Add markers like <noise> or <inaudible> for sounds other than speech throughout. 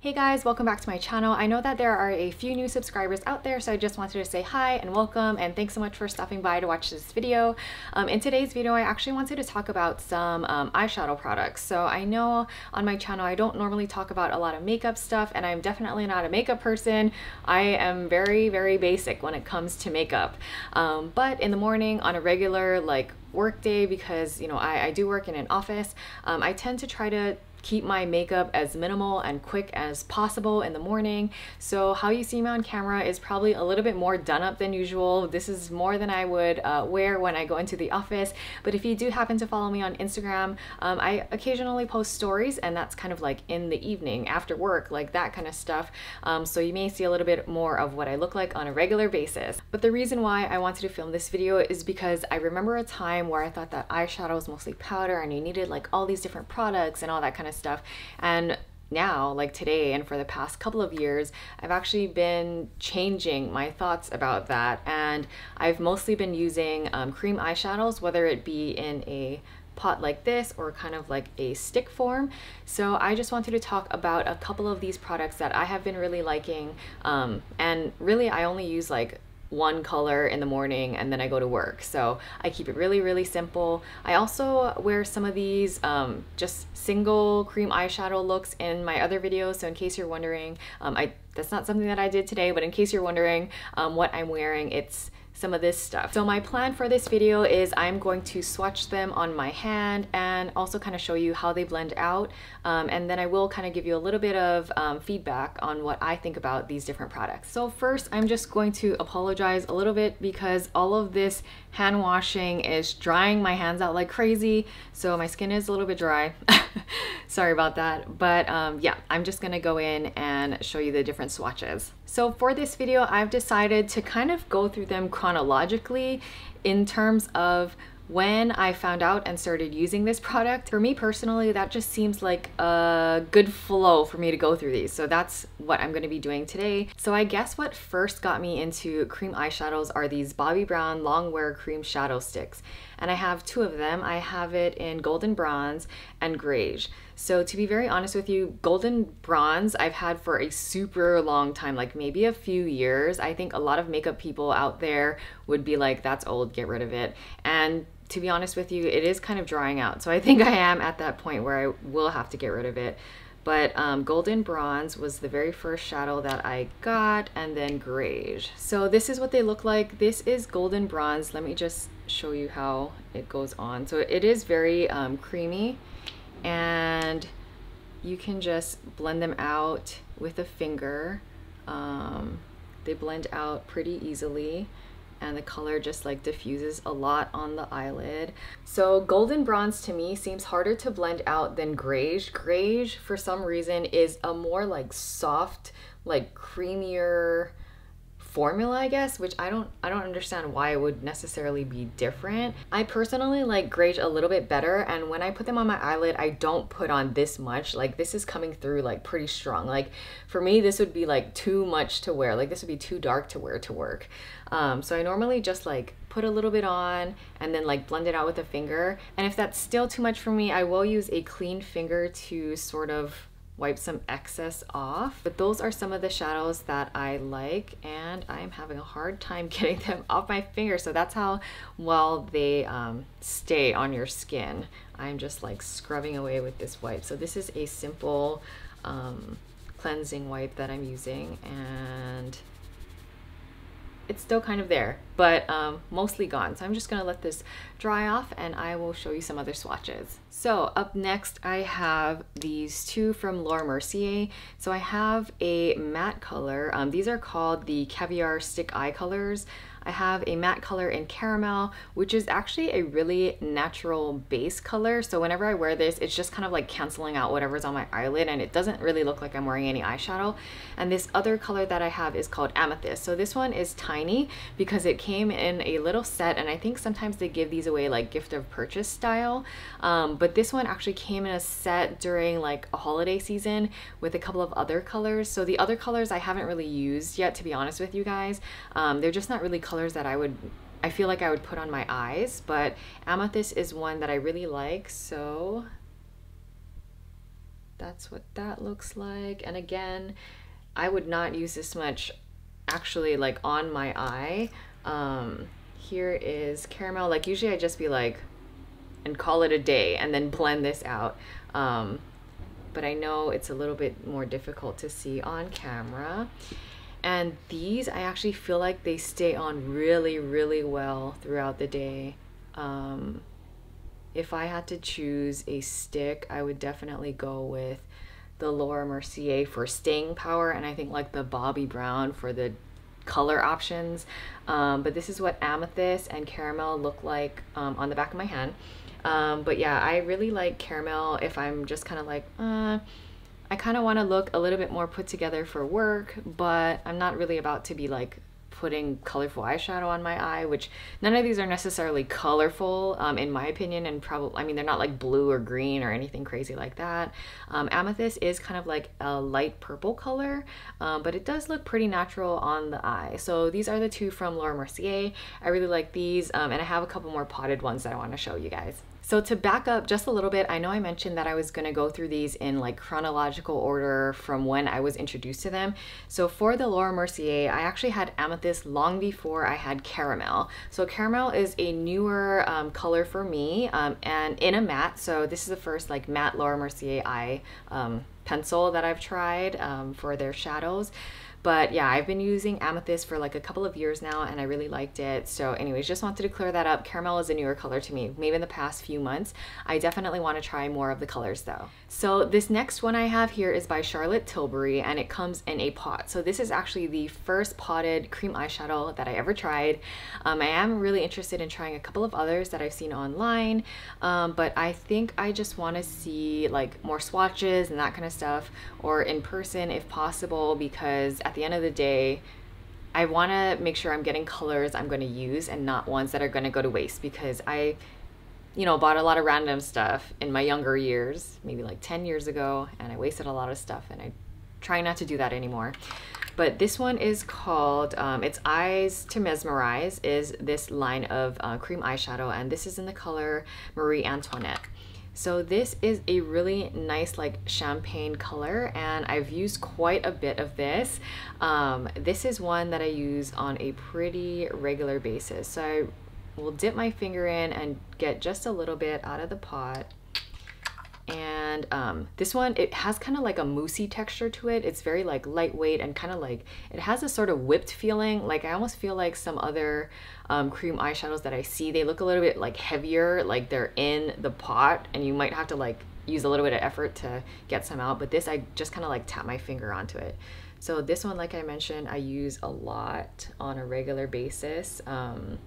Hey guys, welcome back to my channel. I know that there are a few new subscribers out there, so I just wanted to say hi and welcome and thanks so much for stopping by to watch this video. Um, in today's video, I actually wanted to talk about some um, eyeshadow products. So I know on my channel, I don't normally talk about a lot of makeup stuff and I'm definitely not a makeup person. I am very, very basic when it comes to makeup. Um, but in the morning on a regular like work day, because you know I, I do work in an office, um, I tend to try to keep my makeup as minimal and quick as possible in the morning. So how you see me on camera is probably a little bit more done up than usual. This is more than I would uh, wear when I go into the office. But if you do happen to follow me on Instagram, um, I occasionally post stories and that's kind of like in the evening after work, like that kind of stuff. Um, so you may see a little bit more of what I look like on a regular basis. But the reason why I wanted to film this video is because I remember a time where I thought that eyeshadow was mostly powder and you needed like all these different products and all that kind of stuff. And now, like today and for the past couple of years, I've actually been changing my thoughts about that. And I've mostly been using um, cream eyeshadows, whether it be in a pot like this or kind of like a stick form. So I just wanted to talk about a couple of these products that I have been really liking. Um, and really, I only use like one color in the morning and then I go to work. So I keep it really, really simple. I also wear some of these um, just single cream eyeshadow looks in my other videos. So in case you're wondering, um, I that's not something that I did today, but in case you're wondering um, what I'm wearing, it's some of this stuff. So my plan for this video is I'm going to swatch them on my hand and also kind of show you how they blend out. Um, and then I will kind of give you a little bit of um, feedback on what I think about these different products. So first, I'm just going to apologize a little bit because all of this hand washing is drying my hands out like crazy. So my skin is a little bit dry. <laughs> Sorry about that. But um, yeah, I'm just gonna go in and show you the different swatches. So for this video, I've decided to kind of go through them chronologically in terms of when I found out and started using this product. For me personally, that just seems like a good flow for me to go through these. So that's what I'm gonna be doing today. So I guess what first got me into cream eyeshadows are these Bobbi Brown Longwear Cream Shadow Sticks. And I have two of them. I have it in Golden Bronze and Greige. So to be very honest with you, Golden Bronze I've had for a super long time, like maybe a few years. I think a lot of makeup people out there would be like, that's old, get rid of it. And to be honest with you, it is kind of drying out. So I think I am at that point where I will have to get rid of it. But um, Golden Bronze was the very first shadow that I got and then Greige. So this is what they look like. This is Golden Bronze. Let me just show you how it goes on. So it is very um, creamy and you can just blend them out with a finger. Um, they blend out pretty easily and the color just like diffuses a lot on the eyelid. So golden bronze to me seems harder to blend out than greige. Greige for some reason is a more like soft, like creamier, formula, I guess, which I don't I don't understand why it would necessarily be different. I personally like Greige a little bit better and when I put them on my eyelid, I don't put on this much. Like this is coming through like pretty strong. Like for me, this would be like too much to wear. Like this would be too dark to wear to work. Um, so I normally just like put a little bit on and then like blend it out with a finger. And if that's still too much for me, I will use a clean finger to sort of wipe some excess off. But those are some of the shadows that I like and I'm having a hard time <laughs> getting them off my finger. So that's how well they um, stay on your skin. I'm just like scrubbing away with this wipe. So this is a simple um, cleansing wipe that I'm using and it's still kind of there, but um, mostly gone. So I'm just gonna let this dry off and I will show you some other swatches. So up next, I have these two from Laura Mercier. So I have a matte color. Um, these are called the Caviar Stick Eye Colors. I have a matte color in caramel, which is actually a really natural base color. So whenever I wear this, it's just kind of like canceling out whatever's on my eyelid and it doesn't really look like I'm wearing any eyeshadow. And this other color that I have is called Amethyst. So this one is tiny because it came in a little set and I think sometimes they give these away like gift of purchase style. Um, but this one actually came in a set during like a holiday season with a couple of other colors. So the other colors I haven't really used yet, to be honest with you guys. Um, they're just not really colors colors that I would I feel like I would put on my eyes, but amethyst is one that I really like, so that's what that looks like. And again, I would not use this much actually like on my eye. Um, here is caramel. Like usually I just be like, and call it a day and then blend this out. Um, but I know it's a little bit more difficult to see on camera. And these, I actually feel like they stay on really, really well throughout the day. Um, if I had to choose a stick, I would definitely go with the Laura Mercier for staying power and I think like the Bobbi Brown for the color options. Um, but this is what amethyst and caramel look like um, on the back of my hand. Um, but yeah, I really like caramel if I'm just kind of like, uh, I kind of want to look a little bit more put together for work, but I'm not really about to be like putting colorful eyeshadow on my eye, which none of these are necessarily colorful um, in my opinion, and probably, I mean, they're not like blue or green or anything crazy like that. Um, amethyst is kind of like a light purple color, um, but it does look pretty natural on the eye. So these are the two from Laura Mercier. I really like these, um, and I have a couple more potted ones that I want to show you guys. So to back up just a little bit, I know I mentioned that I was gonna go through these in like chronological order from when I was introduced to them. So for the Laura Mercier, I actually had amethyst long before I had caramel. So caramel is a newer um, color for me um, and in a matte. So this is the first like matte Laura Mercier eye um, pencil that I've tried um, for their shadows. But yeah, I've been using Amethyst for like a couple of years now and I really liked it. So anyways, just wanted to clear that up. Caramel is a newer color to me, maybe in the past few months. I definitely want to try more of the colors though. So this next one I have here is by Charlotte Tilbury and it comes in a pot. So this is actually the first potted cream eyeshadow that I ever tried. Um, I am really interested in trying a couple of others that I've seen online, um, but I think I just want to see like more swatches and that kind of stuff or in person if possible because at the end of the day, I want to make sure I'm getting colors I'm going to use and not ones that are going to go to waste because I, you know, bought a lot of random stuff in my younger years, maybe like 10 years ago, and I wasted a lot of stuff and I try not to do that anymore. But this one is called, um, it's Eyes to Mesmerize, is this line of uh, cream eyeshadow, and this is in the color Marie Antoinette. So this is a really nice like champagne color and I've used quite a bit of this. Um, this is one that I use on a pretty regular basis. So I will dip my finger in and get just a little bit out of the pot and um, this one it has kind of like a moussey texture to it. It's very like lightweight and kind of like it has a sort of whipped feeling. Like I almost feel like some other um, cream eyeshadows that I see they look a little bit like heavier like they're in the pot and you might have to like use a little bit of effort to get some out. But this I just kind of like tap my finger onto it. So this one like I mentioned I use a lot on a regular basis. Um,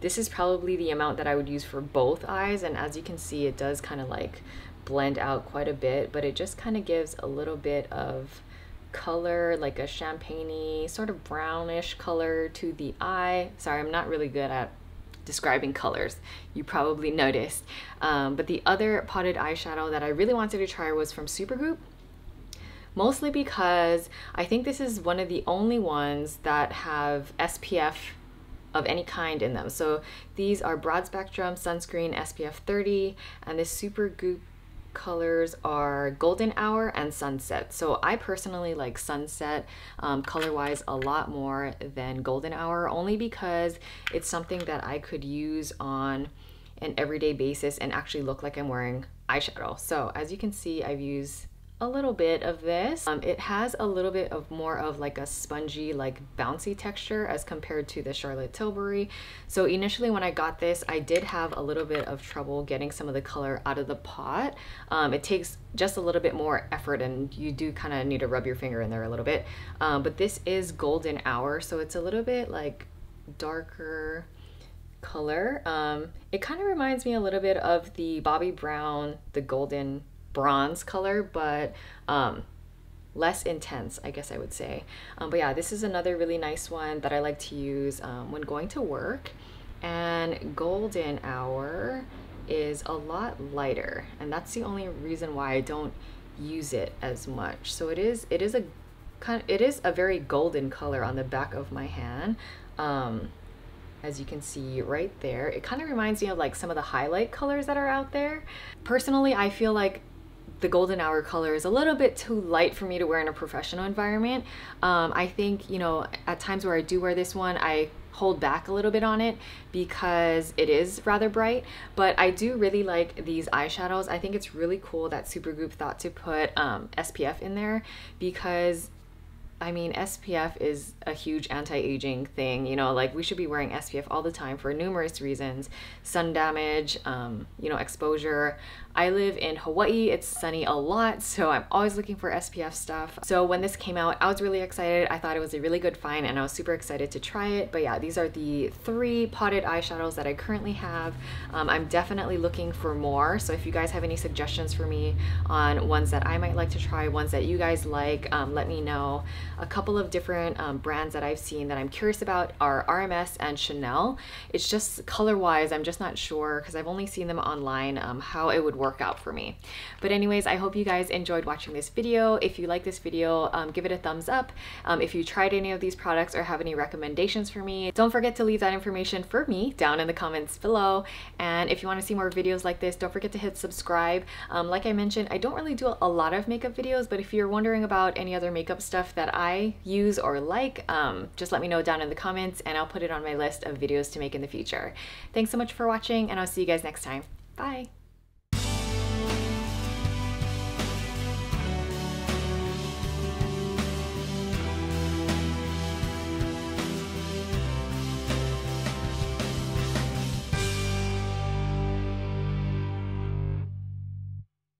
this is probably the amount that I would use for both eyes. And as you can see it does kind of like blend out quite a bit, but it just kind of gives a little bit of color, like a champagne sort of brownish color to the eye. Sorry, I'm not really good at describing colors. You probably noticed. Um, but the other potted eyeshadow that I really wanted to try was from Supergoop. Mostly because I think this is one of the only ones that have SPF of any kind in them. So these are broad spectrum sunscreen SPF 30 and this Supergoop colors are golden hour and sunset. So i personally like sunset um, color wise a lot more than golden hour only because it's something that i could use on an everyday basis and actually look like i'm wearing eyeshadow. So as you can see i've used a little bit of this. Um, it has a little bit of more of like a spongy, like bouncy texture as compared to the Charlotte Tilbury. So initially when I got this, I did have a little bit of trouble getting some of the color out of the pot. Um, it takes just a little bit more effort and you do kind of need to rub your finger in there a little bit. Um, but this is golden hour, so it's a little bit like darker color. Um, it kind of reminds me a little bit of the Bobbi Brown, the golden bronze color, but um, less intense, I guess I would say. Um, but yeah, this is another really nice one that I like to use um, when going to work. And Golden Hour is a lot lighter, and that's the only reason why I don't use it as much. So it is it is a kind of, it is a very golden color on the back of my hand. Um, as you can see right there. It kind of reminds me of like some of the highlight colors that are out there. Personally, I feel like the golden hour color is a little bit too light for me to wear in a professional environment. Um, I think, you know, at times where I do wear this one, I hold back a little bit on it because it is rather bright but I do really like these eyeshadows I think it's really cool that Supergoop thought to put um, SPF in there because I mean, SPF is a huge anti aging thing. You know, like we should be wearing SPF all the time for numerous reasons sun damage, um, you know, exposure. I live in Hawaii, it's sunny a lot, so I'm always looking for SPF stuff. So when this came out, I was really excited. I thought it was a really good find and I was super excited to try it. But yeah, these are the three potted eyeshadows that I currently have. Um, I'm definitely looking for more. So if you guys have any suggestions for me on ones that I might like to try, ones that you guys like, um, let me know. A couple of different um, brands that I've seen that I'm curious about are RMS and Chanel. It's just color-wise, I'm just not sure because I've only seen them online um, how it would work out for me. But anyways, I hope you guys enjoyed watching this video. If you like this video, um, give it a thumbs up. Um, if you tried any of these products or have any recommendations for me, don't forget to leave that information for me down in the comments below. And if you want to see more videos like this, don't forget to hit subscribe. Um, like I mentioned, I don't really do a lot of makeup videos, but if you're wondering about any other makeup stuff that I use or like, um, just let me know down in the comments and I'll put it on my list of videos to make in the future. Thanks so much for watching and I'll see you guys next time. Bye!